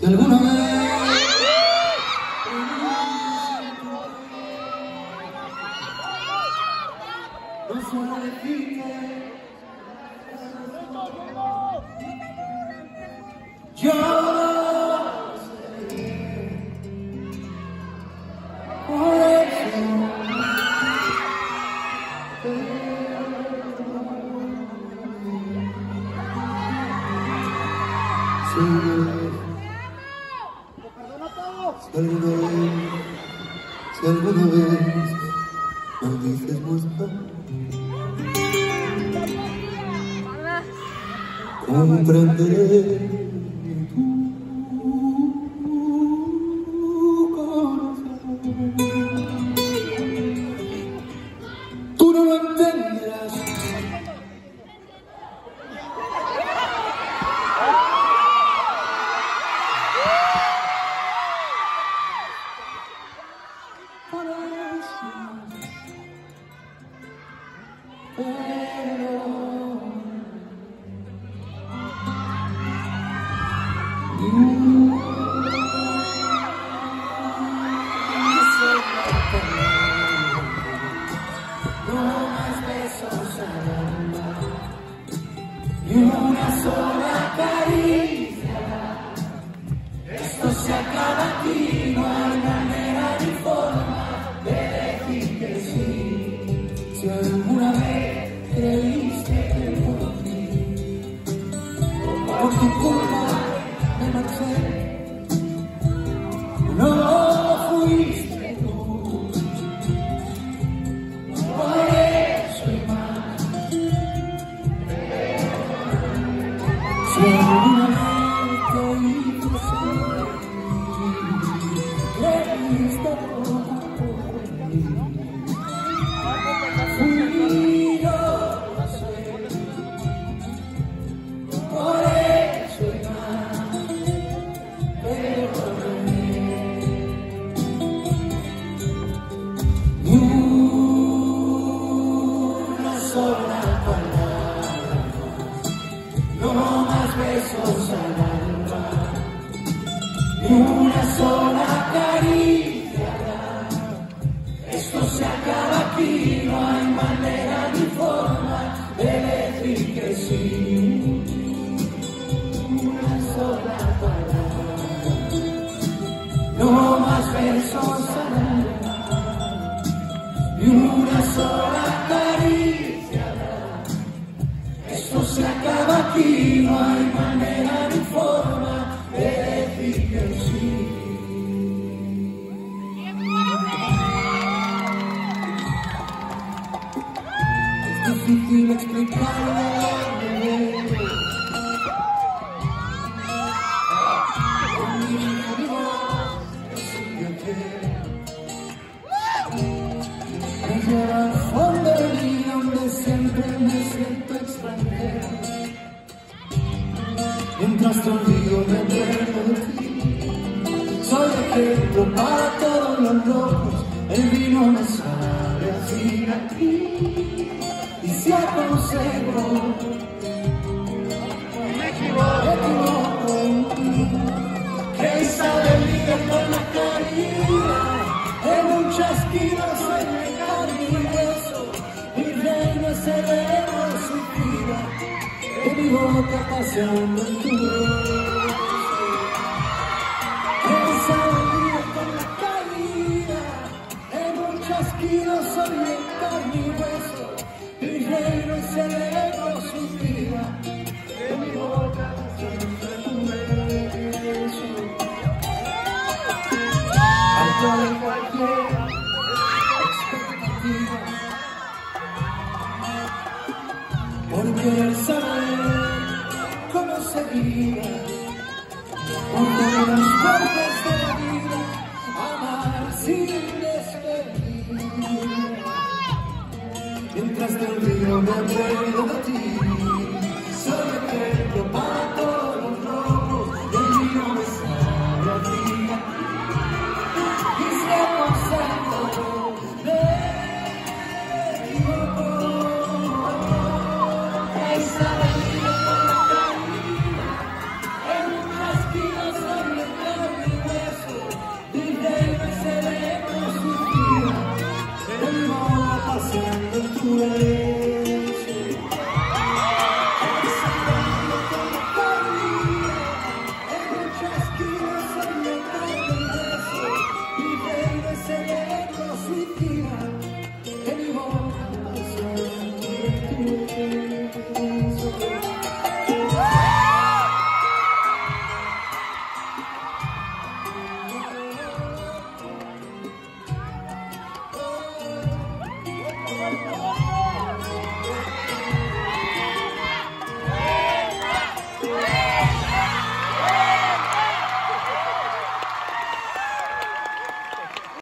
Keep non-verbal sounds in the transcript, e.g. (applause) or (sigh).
Si alguna vez... No Yo Thank you alguna vez, si alguna vez me dices muerta, comprenderé Thank. step una sola palabra, no más versos al ni una sola caricia, esto se acaba aquí, no hay manera ni forma de decir que sí. Es difícil explicarlo. contigo me de. Soy ejemplo para todos los locos, el vino me sabe así aquí. Y si aconsejo. que mi boca paseando en tu voz. Esa alegría con la caída, en muchos kilos orienta mi hueso, mi reino celebro sus vidas. Mientras del río me Oh! (laughs)